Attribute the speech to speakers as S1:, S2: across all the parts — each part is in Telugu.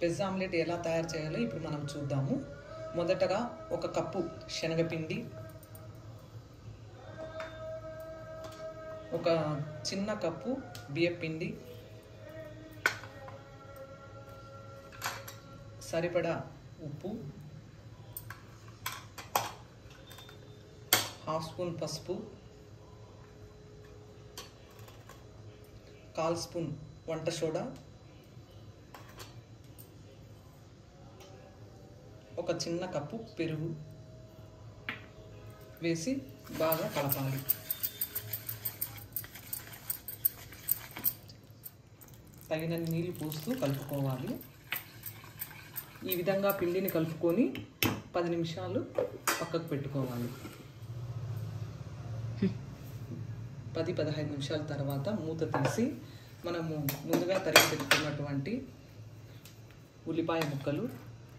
S1: వెజ్ ఆమ్లెట్ ఎలా తయారు చేయాలో ఇప్పుడు మనం చూద్దాము. మొదటగా ఒక కప్పు శనగపిండి ఒక చిన్న కప్పు బియ్యపిండి సరిపడా ఉప్పు హాఫ్ స్పూన్ పసుపు కాల్ స్పూన్ వంట సోడా ఒక చిన్న కప్పు పెరుగు వేసి బాగా కలపాలి. తగిన నీళ్ళు పోస్తూ కలుపుకోవాలి. ఈ విధంగా పిండిని కలుపుకొని పది నిమిషాలు పక్కకు పెట్టుకోవాలి. పది పదహైదు నిమిషాల తర్వాత మూత తీసి మనము ముందుగా తరిగి పెట్టుకున్నటువంటి ఉల్లిపాయ ముక్కలు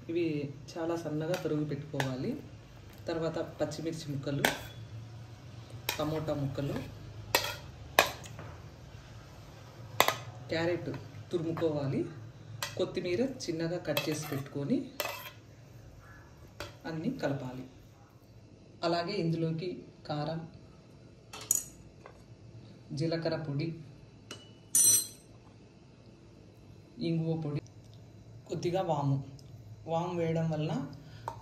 S1: ఇవి చాలా సన్నగా తరుగు పెట్టుకోవాలి. తర్వాత పచ్చిమిర్చి ముక్కలు టమోటా ముక్కలు క్యారెట్ తురుముకోవాలి. కొత్తిమీర చిన్నగా కట్ చేసి పెట్టుకొని అన్నీ కలపాలి. అలాగే ఇందులోకి కారం జీలకర్ర పొడి ఇంగువ పొడి కొద్దిగా వాము. వాము వేయడం వల్ల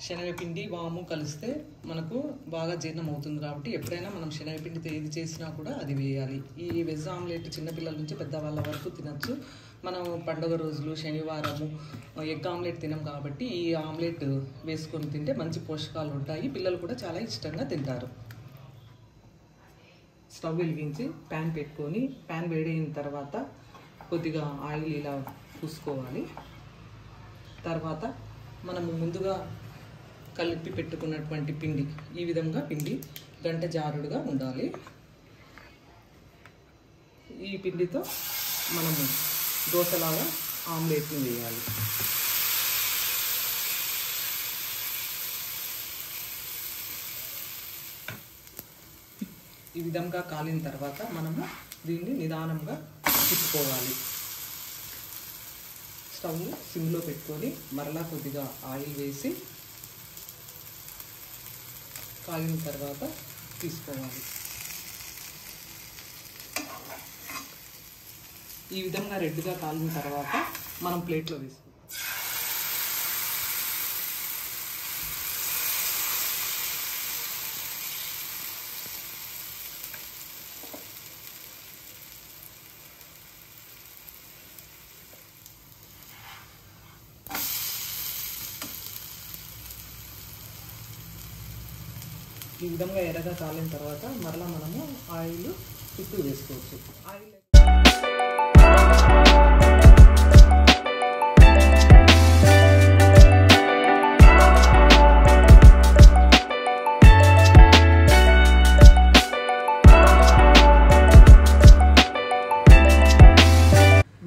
S1: శనగపిండి వాము కలిస్తే మనకు బాగా జీర్ణం అవుతుంది కాబట్టి ఎప్పుడైనా మనం శనగపిండితో ఏది చేసినా కూడా అది వేయాలి. ఈ వెజ్ ఆమ్లెట్ చిన్నపిల్లల నుంచి పెద్దవాళ్ళ వరకు తినచ్చు. మనం పండుగ రోజులు శనివారము ఎగ్ ఆమ్లెట్ తినం కాబట్టి ఈ ఆమ్లెట్ వేసుకొని తింటే మంచి పోషకాలు ఉంటాయి. పిల్లలు కూడా చాలా ఇష్టంగా తింటారు. స్టవ్ వెలిగించి ప్యాన్ పెట్టుకొని ప్యాన్ వేడైన తర్వాత కొద్దిగా ఆయిల్ ఇలా పూసుకోవాలి. తర్వాత మనము ముందుగా కలిపి పెట్టుకున్నటువంటి పిండి ఈ విధంగా పిండి గంట జారుడుగా ఉండాలి. ఈ పిండితో మనము దోశలాగా ఆమ్లెట్ని వేయాలి. ఈ విధంగా కాలిన తర్వాత మనము దీన్ని నిదానంగా తిప్పుకోవాలి. స్టవ్ సిమ్లో పెట్టుకొని మరలా కొద్దిగా ఆయిల్ వేసి కాగిన తర్వాత తీసుకోవాలి. ఈ విధంగా రెడ్గా కాలిన తర్వాత మనం ప్లేట్లో వేసుకోవాలి. ఈ విధంగా ఎర్రగా కాలిన తర్వాత మరలా మనము ఆయిల్ చుట్టూ వేసుకోవచ్చు. ఆయిల్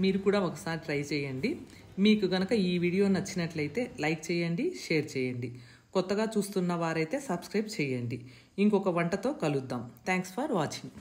S1: మీరు కూడా ఒకసారి ట్రై చేయండి. మీకు గనక ఈ వీడియో నచ్చినట్లయితే లైక్ చేయండి షేర్ చేయండి. కొత్తగా చూస్తున్న వారైతే సబ్స్క్రైబ్ చేయండి. ఇంకొక వంటతో కలుద్దాం. Thanks for watching